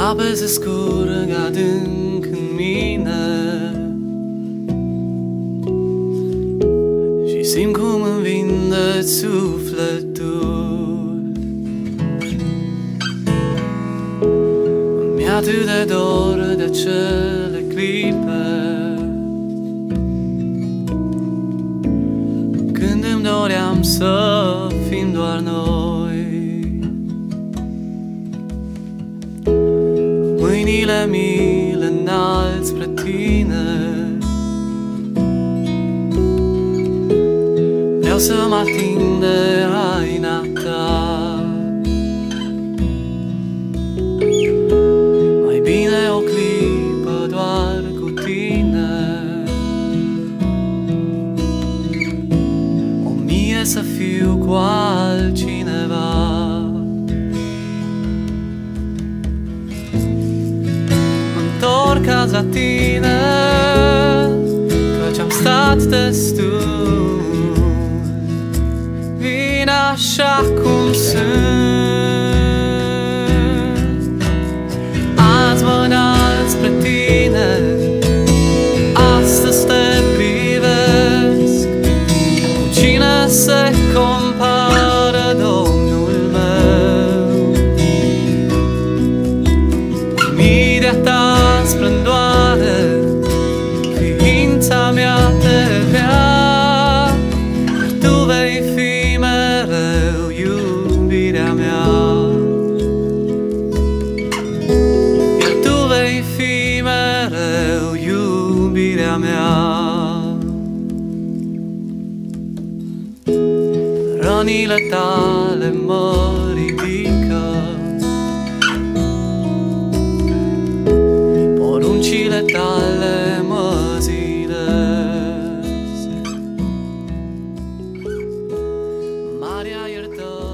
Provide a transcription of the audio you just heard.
Ape se scurg adânc în mine Și simt cum îmi vinde sufletul. Mi-e atât de dor de acele clipe. Când îmi doream să fim doar noi Mâinile mi le înalt spre tine. Vreau să mă ating de haina ta. Mai bine o clipă doar cu tine. O mie să fiu cu altcineva Mă-ntorc azi la tine Căci am stat destul. Vin așa cum sunt. Azi mă înalt spre tine Astăzi te privesc. Cu cine se compară mea. Rănile tale mă ridică. Poruncile tale mă zilesc Maria iertări